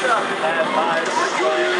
Trump and by